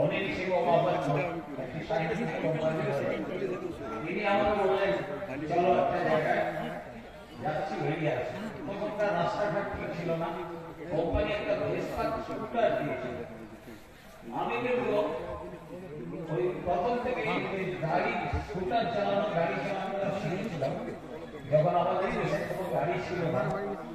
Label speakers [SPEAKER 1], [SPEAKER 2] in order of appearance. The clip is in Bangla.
[SPEAKER 1] অনিল সিংহ একটি সাংস্কৃতিক কোম্পানি তিনি আমাকে বললেন চলো যাচ্ছি বেরিয়ে আসি তখনকার রাস্তাঘাট ঠিক ছিল না কোম্পানি একটা ভেসপাত স্কুটার দিয়েছিল আমি কিন্তু ওই প্রথম থেকে গাড়ি স্কুটার চালানো গাড়ি চালানো শিখেছিলাম যখন আমাদের দেশে কোনো গাড়ি ছিল না